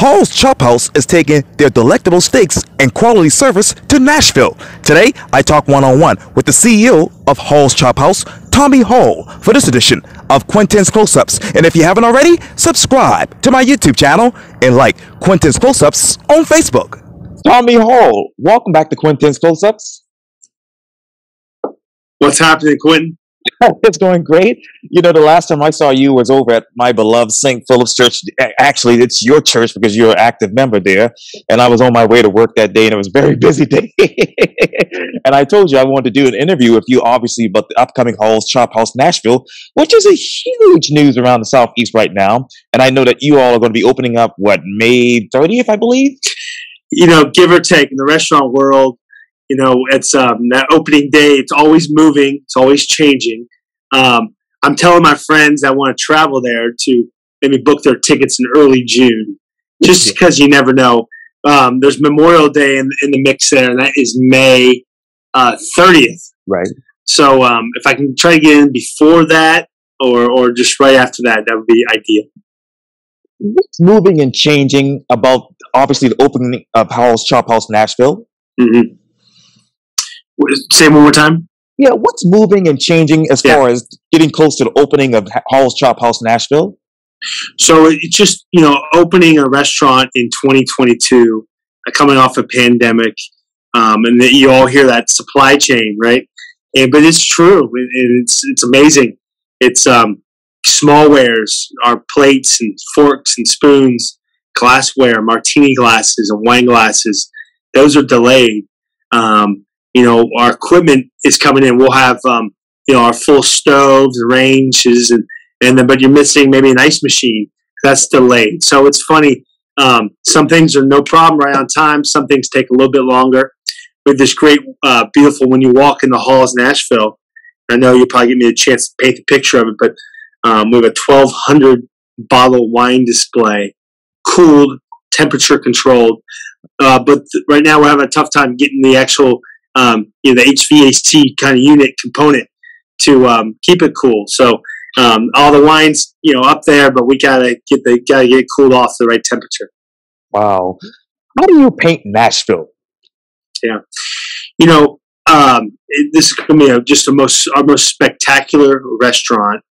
Hall's Chop House is taking their delectable steaks and quality service to Nashville. Today, I talk one on one with the CEO of Hall's Chop House, Tommy Hall, for this edition of Quintin's Close Ups. And if you haven't already, subscribe to my YouTube channel and like Quintin's Close Ups on Facebook. Tommy Hall, welcome back to Quintin's Close Ups. What's happening, Quintin? Oh, it's going great. You know, the last time I saw you was over at my beloved St. Philip's Church. Actually, it's your church because you're an active member there. And I was on my way to work that day, and it was a very busy day. and I told you I wanted to do an interview with you, obviously, about the upcoming Hall's Chop House Nashville, which is a huge news around the Southeast right now. And I know that you all are going to be opening up, what, May 30th, I believe? You know, give or take in the restaurant world, you know, it's um, that opening day. It's always moving. It's always changing. Um, I'm telling my friends that want to travel there to maybe book their tickets in early June, just because you never know. Um, there's Memorial Day in, in the mix there, and that is May uh, 30th. Right. So um, if I can try to get in before that, or or just right after that, that would be ideal. What's moving and changing about obviously the opening of Hall's Chop House Nashville? Mm-hmm. Say one more time. Yeah, what's moving and changing as yeah. far as getting close to the opening of Hall's Chop House Nashville? So it's just you know opening a restaurant in 2022, uh, coming off a pandemic, um, and you all hear that supply chain, right? And but it's true, it's it's amazing. It's um, smallwares, our plates and forks and spoons, glassware, martini glasses and wine glasses. Those are delayed. Um, you know, our equipment is coming in. We'll have, um, you know, our full stoves, ranges, and and then, but you're missing maybe an ice machine that's delayed. So it's funny. Um, some things are no problem right on time. Some things take a little bit longer. With this great, uh, beautiful, when you walk in the halls, in Nashville. I know you'll probably give me a chance to paint the picture of it, but um, we have a 1,200 bottle wine display, cooled, temperature controlled. Uh, but th- right now we're having a tough time getting the actual um, you know, the HVAC kind of unit component to um, keep it cool. So um, all the wines, you know, up there, but we gotta get the gotta get cooled off the right temperature. Wow, how do you paint Nashville? Yeah, you know, um, it, this is gonna be a, just the most our most spectacular restaurant,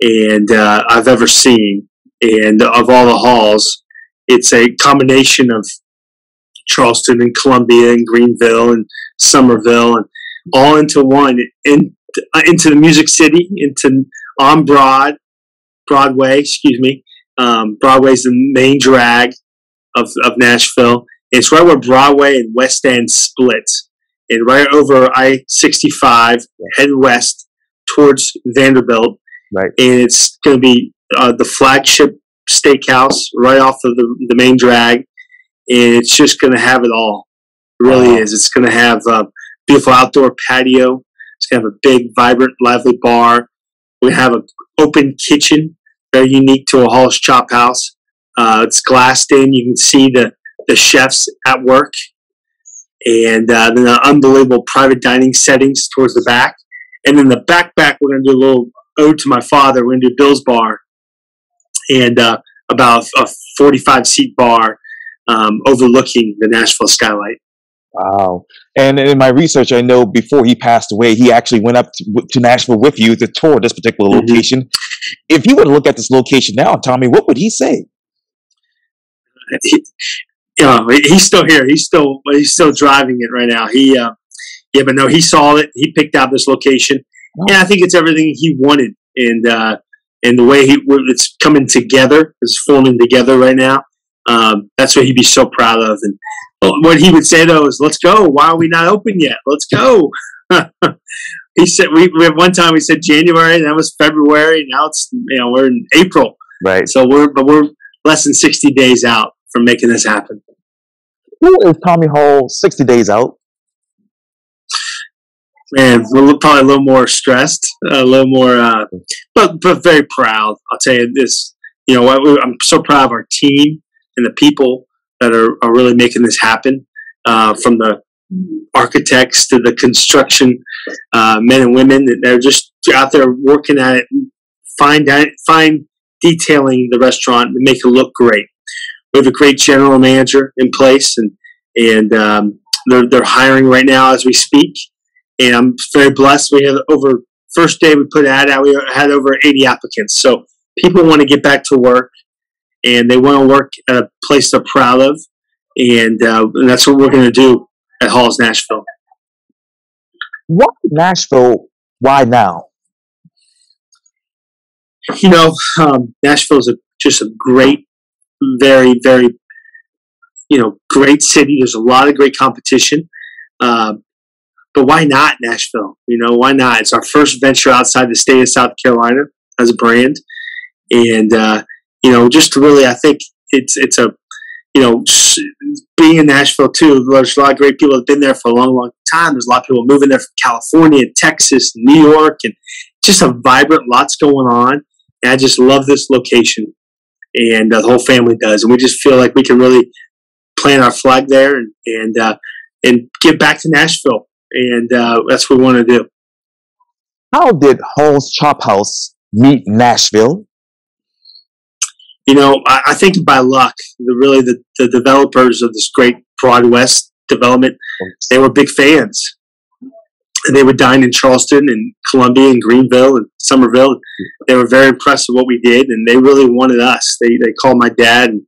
and uh, I've ever seen. And of all the halls, it's a combination of Charleston and Columbia and Greenville and Summerville and all into one in, uh, into the Music City into on Broad Broadway excuse me. Um, Broadway's the main drag of, of Nashville. It's right where Broadway and West End splits and right over I sixty five head west towards Vanderbilt. Right. And it's going to be uh, the flagship steakhouse right off of the, the main drag and it's just going to have it all. It really wow. is. It's going to have a beautiful outdoor patio. It's going to have a big, vibrant, lively bar. We have an open kitchen, very unique to a Hall's Chop House. Uh, it's glassed in. You can see the, the chefs at work. And uh, then the unbelievable private dining settings towards the back. And then the back back, we're going to do a little ode to my father. We're going to do Bill's Bar and uh, about a 45 seat bar um, overlooking the Nashville skylight. Wow. And in my research, I know before he passed away, he actually went up to, to Nashville with you to tour this particular mm-hmm. location. If you were to look at this location now, Tommy, what would he say? He, you know, he's still here. He's still he's still driving it right now. He, uh, yeah, but no, he saw it. He picked out this location, wow. and I think it's everything he wanted. And uh, and the way he it's coming together, it's forming together right now. Um, that's what he'd be so proud of. And what he would say though is, "Let's go! Why are we not open yet? Let's go!" he said, "We, we one time we said January, that was February. Now it's you know we're in April, right? So we're but we're less than sixty days out from making this happen." Who is Tommy Hall? Sixty days out. Man, we're probably a little more stressed, a little more, uh, but but very proud. I'll tell you this. You know, I'm so proud of our team and the people that are, are really making this happen, uh, from the architects to the construction uh, men and women that are just out there working at it, fine, fine detailing the restaurant to make it look great. we have a great general manager in place, and and um, they're they're hiring right now as we speak. And I'm very blessed. We have over first day we put an ad out, we had over 80 applicants. So people want to get back to work, and they want to work at a place they're proud of, and, uh, and that's what we're going to do at Halls Nashville. Why Nashville? Why now? You know, um, Nashville is a, just a great, very, very, you know, great city. There's a lot of great competition. Uh, but why not Nashville? You know, why not? It's our first venture outside the state of South Carolina as a brand, and uh, you know, just really, I think it's it's a you know, being in Nashville too. There's a lot of great people that've been there for a long, long time. There's a lot of people moving there from California, Texas, New York, and just a vibrant, lots going on. And I just love this location, and uh, the whole family does. And we just feel like we can really plant our flag there and and uh, and get back to Nashville and uh, that's what we want to do. How did Hall's Chop House meet Nashville? You know, I, I think by luck. The, really, the, the developers of this great Broad West development, they were big fans. And they would dine in Charleston and Columbia and Greenville and Summerville. They were very impressed with what we did, and they really wanted us. They, they called my dad, and,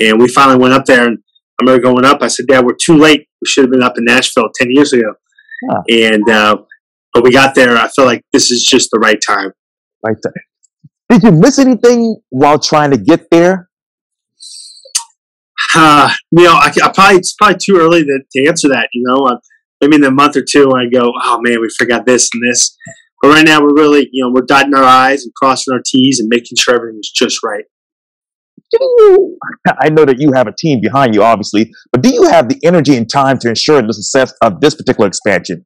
and we finally went up there. And I remember going up. I said, "Dad, we're too late. We should have been up in Nashville ten years ago." Huh. And uh, but we got there. I feel like this is just the right time. Right time. Did you miss anything while trying to get there? Uh, you know, I, I probably it's probably too early to, to answer that. You know, uh, maybe in a month or two, I go, oh man, we forgot this and this. But right now, we're really, you know, we're dotting our I's and crossing our T's and making sure everything's just right. I know that you have a team behind you, obviously, but do you have the energy and time to ensure the success of this particular expansion?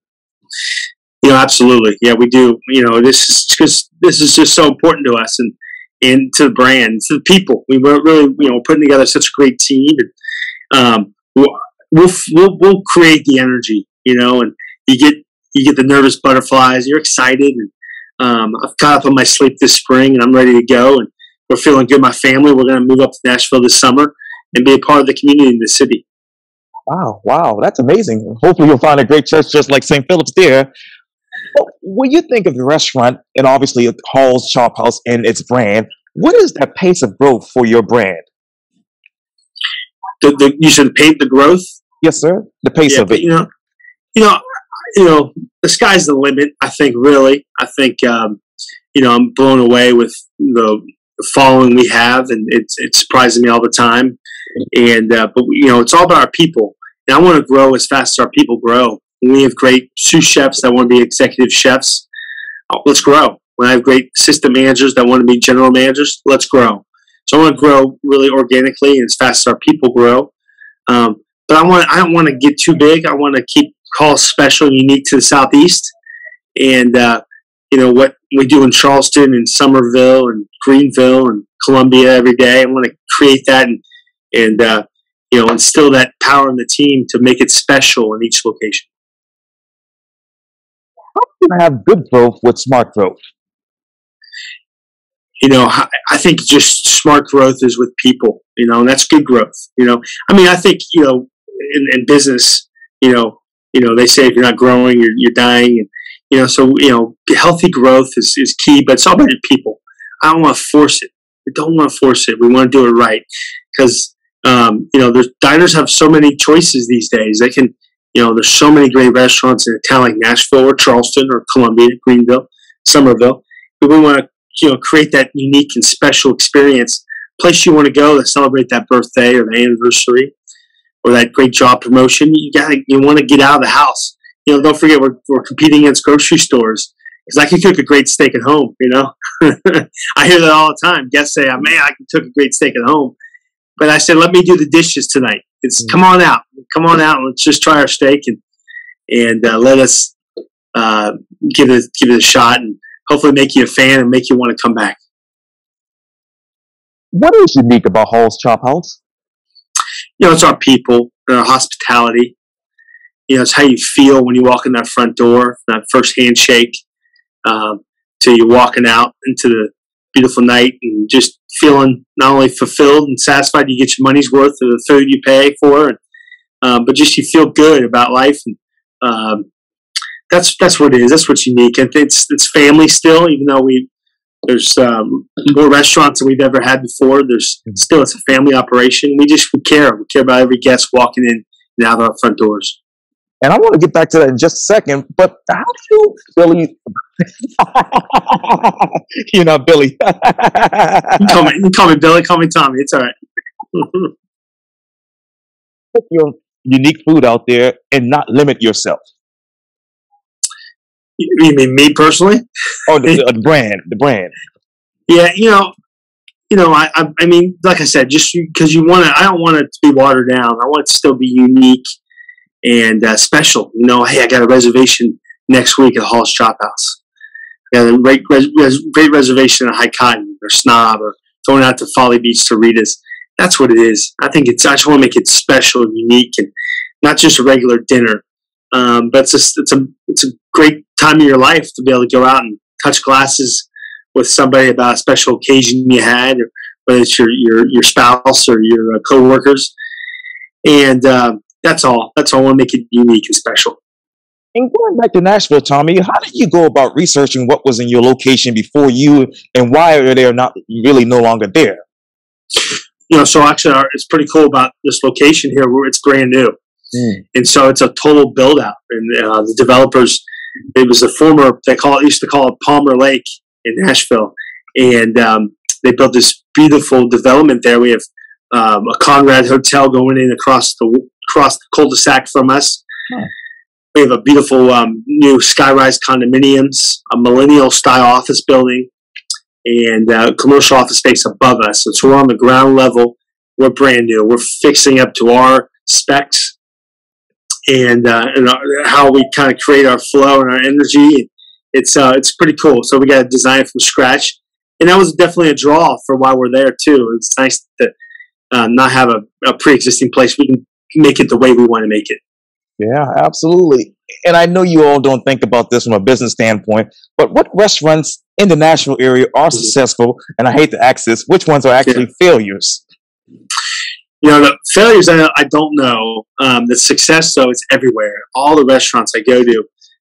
You know, absolutely. Yeah, we do. You know, this is because this is just so important to us and and to the brand, to the people. We were really, you know, putting together such a great team, and um, we'll, we'll we'll create the energy. You know, and you get you get the nervous butterflies. You're excited, and um, I've caught up on my sleep this spring, and I'm ready to go. And we're feeling good. My family, we're going to move up to Nashville this summer and be a part of the community in the city. Wow, wow, that's amazing. Hopefully, you'll find a great church just like St. Philip's there. When you think of the restaurant and obviously Hall's Chop House and its brand, what is that pace of growth for your brand? The, the, you should paint the growth. Yes, sir. The pace yeah, of it. You know, you know, you know, the sky's the limit. I think. Really, I think. Um, you know, I'm blown away with the following we have, and it's it's surprising me all the time. And uh, but you know, it's all about our people, and I want to grow as fast as our people grow. We have great sous chefs that want to be executive chefs, oh, let's grow. When I have great system managers that want to be general managers, let's grow. So I want to grow really organically and as fast as our people grow. Um, but I want I don't want to get too big. I want to keep Halls special and unique to the southeast. And uh, you know what we do in Charleston and Summerville and Greenville and Columbia every day. I want to create that and and uh, you know instill that power in the team to make it special in each location. How can you have good growth with smart growth? You know, I think just smart growth is with people. You know, and that's good growth. You know, I mean, I think you know in, in business, you know, you know they say if you're not growing, you're, you're dying, and you know, so you know, healthy growth is, is key, but it's all about your people. I don't want to force it. We don't want to force it. We want to do it right because um, you know, there's diners have so many choices these days. They can, you know, there's so many great restaurants in a town like Nashville or Charleston or Columbia, Greenville, Summerville. But we want to, you know, create that unique and special experience. Place you want to go to celebrate that birthday or the anniversary or that great job promotion. You got you want to get out of the house you know, don't forget we're, we're competing against grocery stores because I can cook a great steak at home. You know, I hear that all the time. Guests say, "Man, I can cook a great steak at home," but I said, "Let me do the dishes tonight. It's mm-hmm. come on out, come on out. Let's just try our steak and and uh, let us uh, give it give it a shot and hopefully make you a fan and make you want to come back." What is unique about Hall's Chop House? You know, it's our people, our hospitality you know, it's how you feel when you walk in that front door, that first handshake, um, to you walking out into the beautiful night, and just feeling not only fulfilled and satisfied, you get your money's worth of the food you pay for, and, um, but just you feel good about life, and um, that's that's what it is. That's what's unique. And it's it's family still, even though we there's um, more restaurants than we've ever had before. There's mm-hmm. still it's a family operation. We just we care. We care about every guest walking in and out of our front doors. And I want to get back to that in just a second. But how do you really? you know, Billy. call me, call me Billy. Call me Tommy. It's all right. Put your unique food out there and not limit yourself. You mean me personally? Oh, the, the brand, the brand. Yeah, you know, you know, I, I, I mean, like I said, just because you want to, I don't want it to be watered down. I want it to still be unique and uh, special. You know, hey, I got a reservation next week at Hall's Chop House. Got a great, great reservation at High Cotton or Snob or going out to Folly Beach to Rita's. That's what it is. I think it's. I just want to make it special and unique, and not just a regular dinner. Um, but it's a, it's a it's a great time of your life to be able to go out and touch glasses with somebody about a special occasion you had, or whether it's your your, your spouse or your uh, coworkers. And uh, that's all. That's all. I want to make it unique and special. And going back to Nashville, Tommy, how did you go about researching what was in your location before you, and why are they not really no longer there? You know, so actually, our, it's pretty cool about this location here, where it's brand new, mm. and so it's a total build out, and uh, the developers it was a former they call it used to call it Palmer Lake in Nashville, and um, they built this beautiful development there. We have um, a Conrad Hotel going in across the across the cul-de-sac from us. Hmm. We have a beautiful um, new skyrise condominiums, a millennial style office building, and uh, commercial office space above us. So we're on the ground level. We're brand new. We're fixing up to our specs and, uh, and uh, how we kind of create our flow and our energy. It's uh, it's pretty cool. So we got to design from scratch, and that was definitely a draw for why we're there too. It's nice to uh, not have a, a pre-existing place. We can make it the way we want to make it. Yeah, absolutely. And I know you all don't think about this from a business standpoint, but what restaurants in the Nashville area are mm-hmm. successful? And I hate to ask this, which ones are actually yeah. failures? You know, the failures I, I don't know. Um, the success, though, it's everywhere. All the restaurants I go to.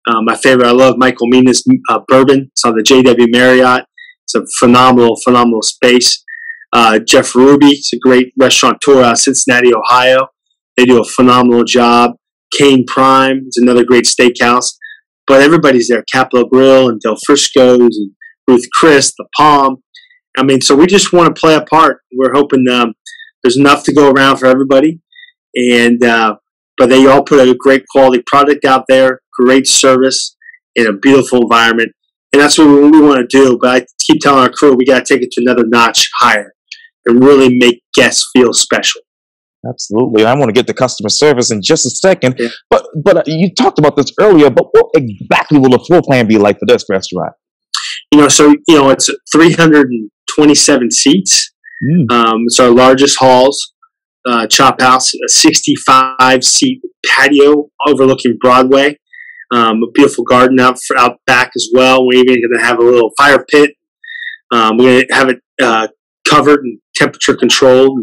Um, my favorite, I love Michael Mina's uh, Bourbon. It's on the JW Marriott. It's a phenomenal, phenomenal space. Uh, Jeff Ruby, it's a great restaurateur out of Cincinnati, Ohio. They do a phenomenal job. Kayne Prime is another great steakhouse. But everybody's there. Capital Grille and Del Frisco's and Ruth Chris, The Palm. I mean, so we just want to play a part. We're hoping um, there's enough to go around for everybody, and uh, but they all put a great quality product out there, great service, in a beautiful environment, and that's what we, we want to do. But I keep telling our crew we got to take it to another notch higher and really make guests feel special. Absolutely. I want to get to customer service in just a second. Yeah. But but uh, you talked about this earlier, but what exactly will the floor plan be like for this restaurant? You know, so you know, it's 327 seats. Mm. Um, it's our largest halls. Uh, Chop House, a 65 seat patio overlooking Broadway. Um, a beautiful garden out for, out back as well. We're even going to have a little fire pit. Um, we're going to have it uh, covered and temperature controlled,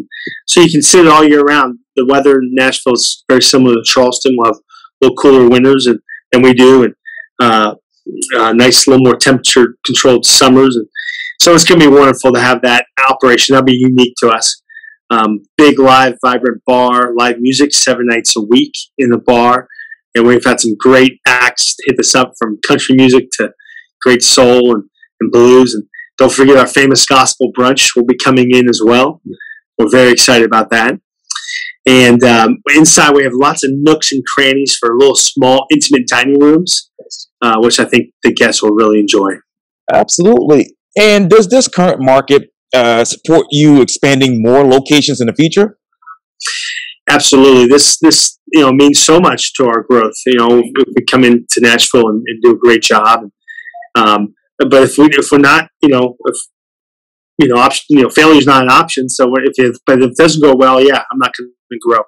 so you can sit all year round. The weather in Nashville is very similar to Charleston. We'll have a little cooler winters and than we do, and uh, uh, nice, little more temperature controlled summers. And so it's going to be wonderful to have that operation. That'll be unique to us. Um, big, live, vibrant bar, live music seven nights a week in the bar. And we've had some great acts hit us up from country music to great soul and, and blues. And don't forget our famous gospel brunch will be coming in as well. We're very excited about that. And um, inside, we have lots of nooks and crannies for little small, intimate dining rooms, uh, which I think the guests will really enjoy. Absolutely. And does this current market uh, support you expanding more locations in the future? Absolutely. This this you know means so much to our growth. You know, if we come into Nashville and, and do a great job, um, but if we if we're not, you know, if you know, option, you know, failure is not an option. So if it, but if it doesn't go well, yeah, I'm not going to grow.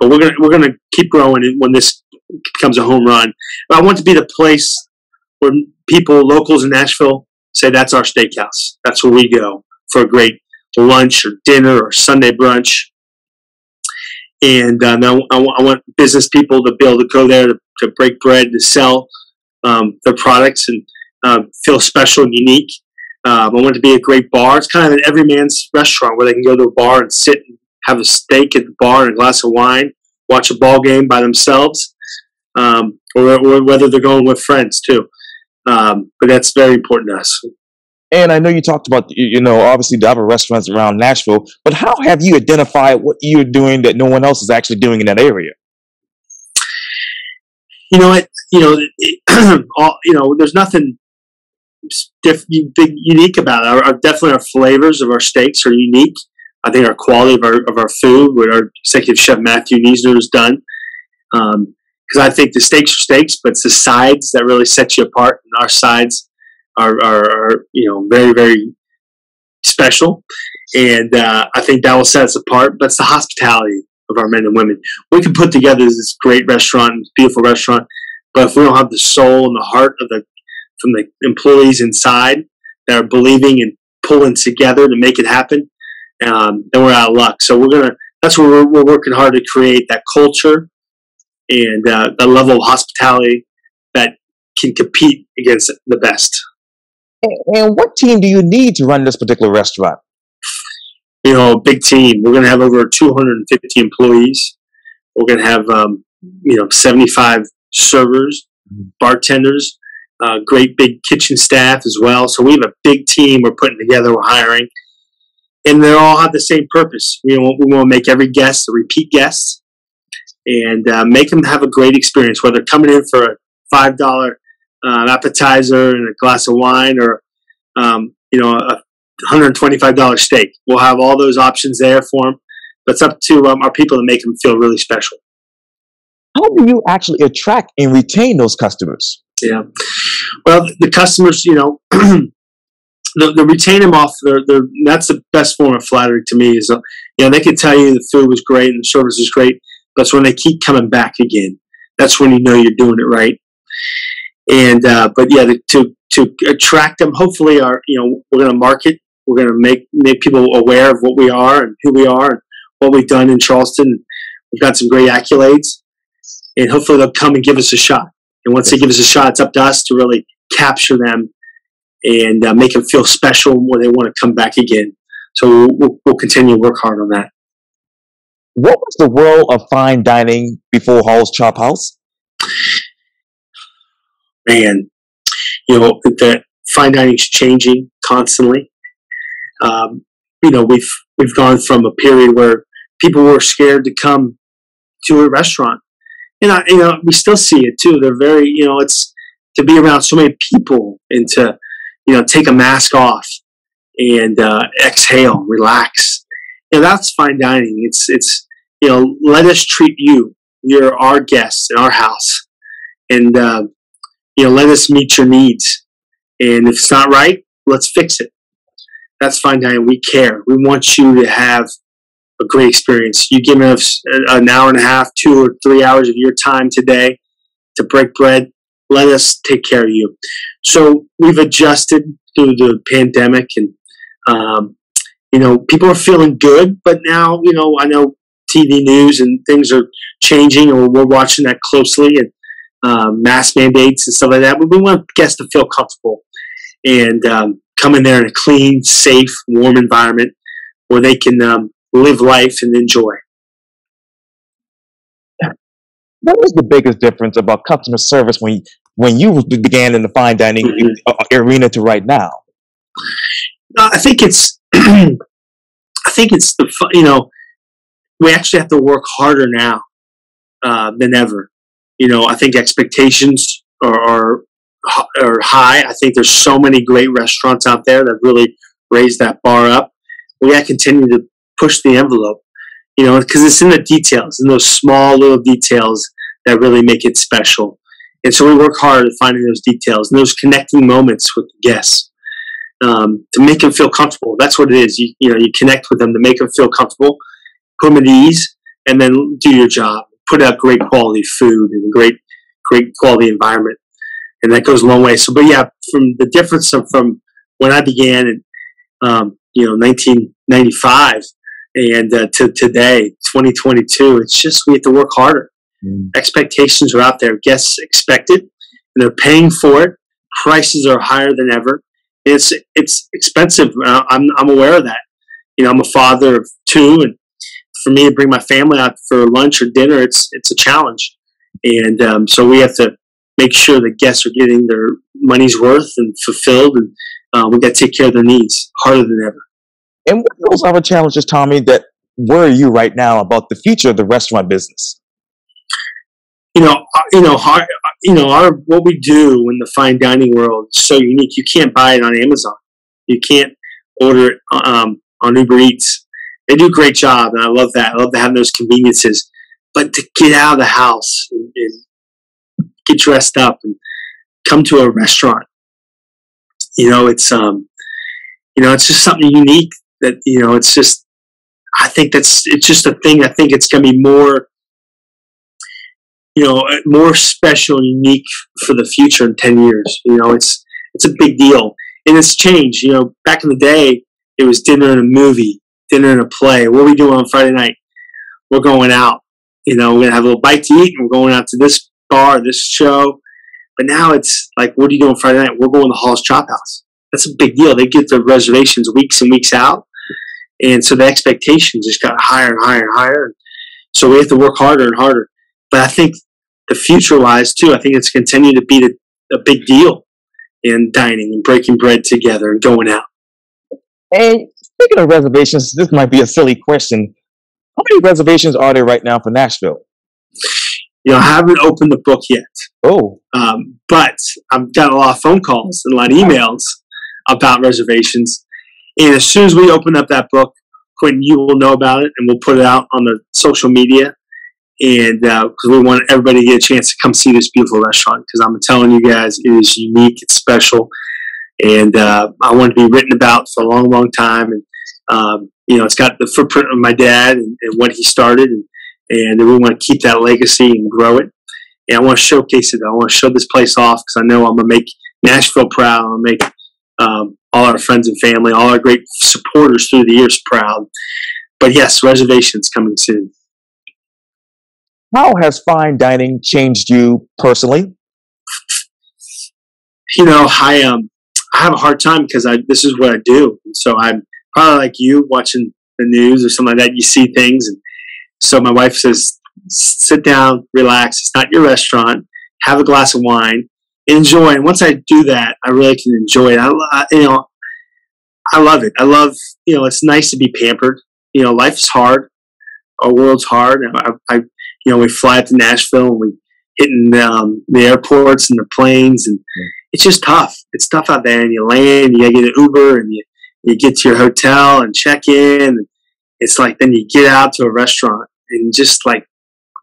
But we're gonna we're gonna keep growing when this becomes a home run. But I want to be the place where people, locals in Nashville, say that's our steakhouse. That's where we go for a great lunch or dinner or Sunday brunch. And um, I, I, I, want business people to be able to go there to, to break bread, to sell um, their products and uh, feel special and unique. Um, I want it to be a great bar. It's kind of an everyman's restaurant where they can go to a bar and sit and have a steak at the bar and a glass of wine, watch a ball game by themselves, um, or, or, whether they're going with friends too. Um, but that's very important to us. And I know you talked about, you know, obviously the other restaurants around Nashville, but how have you identified what you're doing that no one else is actually doing in that area? You know, it, you know, it, all, you know, there's nothing diff- unique about it. Our, our, definitely our flavors of our steaks are unique. I think our quality of our of our food, what our executive chef Matthew Niessner has done, because um, I think the steaks are steaks, but it's the sides that really set you apart. And our sides are, are, are you know very very special, and uh, I think that will set us apart. But it's the hospitality of our men and women. We can put together this great restaurant, beautiful restaurant, but if we don't have the soul and the heart of the from the employees inside that are believing and pulling together to make it happen, um, then we're out of luck. So we're gonna. That's where we're, we're working hard to create that culture and uh, that level of hospitality that can compete against the best. And what team do you need to run this particular restaurant? You know, a big team. We're going to have over 250 employees. We're going to have, um, you know, 75 servers, mm-hmm. bartenders, uh, great big kitchen staff as well. So we have a big team we're putting together, we're hiring. And they all have the same purpose. We want, we want to make every guest a repeat guest and uh, make them have a great experience, whether coming in for a $5 uh, appetizer and a glass of wine or, um, you know, a $125 steak. We'll have all those options there for them. But it's up to um, our people to make them feel really special. How do you actually attract and retain those customers? Yeah. Well, the customers, you know, the, the retain them off. They're, that's the best form of flattery to me. Is uh, you know they can tell you the food was great and the service is great, but it's when they keep coming back again. That's when you know you're doing it right. And uh, but yeah, the, to to attract them, hopefully, our you know we're going to market. We're going to make make people aware of what we are and who we are and what we've done in Charleston. We've got some great accolades, and hopefully they'll come and give us a shot. And once they give us a shot, it's up to us to really capture them and uh, make them feel special when they want to come back again. So we'll, we'll continue to work hard on that. What was the world of fine dining before Hall's Chop House? Man, you know the fine dining is changing constantly. Um, you know we've we've gone from a period where people were scared to come to a restaurant and I, you know, we still see it too. They're very, you know, it's to be around so many people and to, you know, take a mask off and uh, exhale, relax. You know, that's fine dining. It's, it's, you know, let us treat you. You're our guests in our house, and uh, you know, let us meet your needs. And if it's not right, let's fix it. That's fine dining. We care. We want you to have a great experience. You give us an hour and a half, two or three hours of your time today to break bread. Let us take care of you. So we've adjusted through the pandemic, and um, you know people are feeling good. But now, you know, I know TV news and things are changing, or we're watching that closely, and um, mask mandates and stuff like that. But we want guests to feel comfortable and um, come in there in a clean, safe, warm environment where they can um, live life and enjoy. What was the biggest difference about customer service when when you began in the fine dining mm-hmm. Arena to right now? Uh, I think it's I think it's the you know we actually have to work harder now uh, than ever. You know, I think expectations are, are are high. I think there's so many great restaurants out there that really raise that bar up. We got to continue to push the envelope, you know, because it's in the details, in those small little details that really make it special. And so we work hard at finding those details and those connecting moments with the guests um, to make them feel comfortable. That's what it is. You, you know, you connect with them to make them feel comfortable, put them at ease, and then do your job. Put out great quality food and great, great quality environment, and that goes a long way. So, but yeah, from the difference from when I began in, um, you know, 1995 and uh, to today, 2022, it's just we have to work harder. Mm. Expectations are out there. Guests expect it, and they're paying for it. Prices are higher than ever. It's it's expensive. Uh, I'm I'm aware of that. You know, I'm a father of two, and for me to bring my family out for lunch or dinner, it's it's a challenge. And um, so we have to make sure that guests are getting their money's worth and fulfilled, and uh, we got to take care of their needs harder than ever. And what are those other challenges, Tommy, that worry you right now about the future of the restaurant business? You know, uh, you know, our, you know, our what we do in the fine dining world is so unique. You can't buy it on Amazon. You can't order it um, on Uber Eats. They do a great job, and I love that. I love to have those conveniences. But to get out of the house and, and get dressed up and come to a restaurant, you know, it's um, you know, it's just something unique that you know it's just I think that's it's just a thing. I think it's going to be more you know uh, more special and unique for the future in 10 years. You know it's it's a big deal. And it's changed. You know back in the day it was dinner and a movie dinner and a play. What are we doing on friday night? We're going out. You know we're gonna have a little bite to eat and we're going out to this bar this show. But now it's like what are you doing friday night? We're going to hall's chop house. That's a big deal. They get the reservations weeks and weeks out and so the expectations just got higher and higher and higher. So we have to work harder and harder. But I think the future wise too, I think it's continued to be the, a big deal in dining and breaking bread together and going out. And speaking of reservations, this might be a silly question. How many reservations are there right now for Nashville? You know, I haven't opened the book yet. Oh. Um, but I've got a lot of phone calls and a lot of emails about reservations. And as soon as we open up that book, Quintin, you will know about it, and we'll put it out on the social media. And because uh, we want everybody to get a chance to come see this beautiful restaurant, because I'm telling you guys, it is unique, it's special, and uh, I want to be written about for a long, long time. And um, you know, it's got the footprint of my dad and, and what he started, and, and we want to keep that legacy and grow it. And I want to showcase it. I want to show this place off because I know I'm gonna make Nashville proud. I'm gonna make um, all our friends and family, all our great supporters through the years proud. But yes, reservations coming soon. How has fine dining changed you personally? You know, I um, I have a hard time because I this is what I do. So I'm probably like you, watching the news or something like that. You see things, and so my wife says, "Sit down, relax. It's not your restaurant. Have a glass of wine, enjoy. And once I do that, I really can enjoy it. I, I, you know, I love it. I love, you know, it's nice to be pampered. You know, life's hard. Our world's hard. I, I you know, we fly up to Nashville and we hitting um, the airports and the planes, and it's just tough. It's tough out there. And you land, you gotta get an Uber, and you you get to your hotel and check in. And it's like then you get out to a restaurant and just like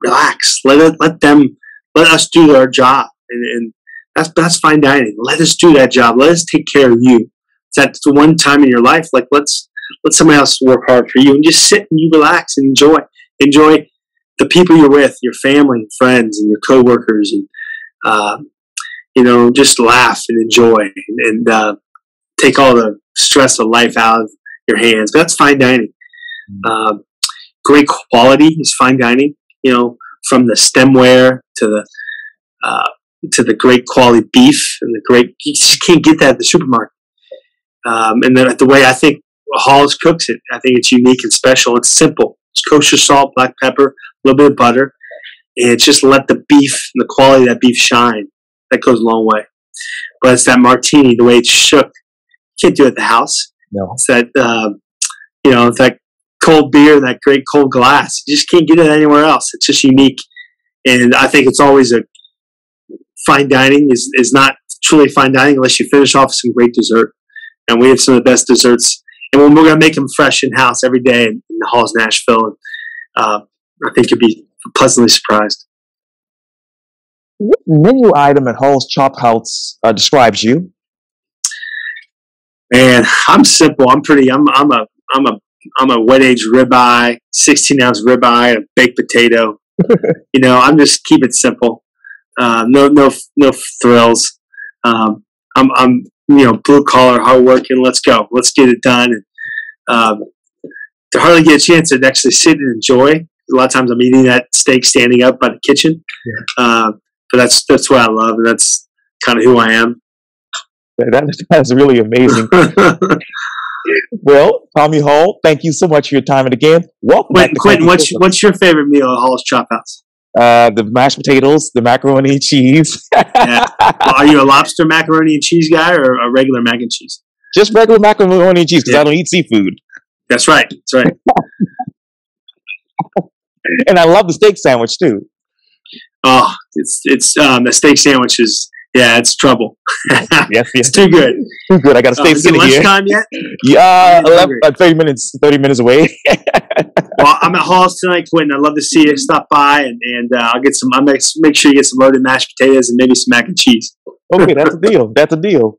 relax. Let it, let them let us do our job, and, and that's that's fine dining. Let us do that job. Let us take care of you. That's the one time in your life. Like let's let somebody else work hard for you and just sit and you relax and enjoy. Enjoy the people you're with, your family, and friends, and your coworkers, and uh, you know, just laugh and enjoy and, and uh, take all the stress of life out of your hands. That's fine dining. Uh, great quality is fine dining. You know, from the stemware to the uh, to the great quality beef and the great you just can't get that at the supermarket. Um, and then the way I think Halls cooks it, I think it's unique and special. It's simple. It's kosher salt, black pepper, a little bit of butter, and it's just let the beef and the quality of that beef shine. That goes a long way. But it's that martini, the way it's shook. You can't do it at the house. No. It's that uh, you know, it's that cold beer, that great cold glass. You just can't get it anywhere else. It's just unique. And I think it's always a fine dining is, is not truly fine dining unless you finish off some great dessert. And we have some of the best desserts. And we're going to make them fresh in house every day in, the halls Nashville. And uh, I think you'll be pleasantly surprised. What menu item at Hall's Chop House uh, describes you? And I'm simple. I'm pretty. I'm I'm a I'm a I'm a wet aged ribeye, 16 ounce ribeye, a baked potato. you know, I'm just keep it simple. Uh, no, no, no thrills. Um, I'm, I'm you know, blue collar, hard working. Let's go. Let's get it done. And, um, to hardly get a chance to actually sit and enjoy. A lot of times I'm eating that steak standing up by the kitchen. Yeah. Uh, but that's that's what I love, and that's kind of who I am. That, that's really amazing. well, Tommy Hall, thank you so much for your time. And again, welcome. Quintin, Quintin what's, what's your favorite meal at Hall's Chop House? Uh, the mashed potatoes, the macaroni and cheese. yeah. well, are you a lobster macaroni and cheese guy or a regular mac and cheese? Just regular macaroni and cheese because yeah. I don't eat seafood. That's right. That's right. and I love the steak sandwich too. Oh, it's it's um, the steak sandwich is yeah, it's trouble. yes, yes. It's too good. Too good. I got to stay uh, sitting here. Lunchtime yet? Yeah, 11, uh, thirty minutes. Thirty minutes away. well, I'm at Halls tonight, Quintin. I'd love to see you. Stop by, and, and uh, I'll get some. I'll make, make sure you get some loaded mashed potatoes and maybe some mac and cheese. okay, that's a deal. That's a deal.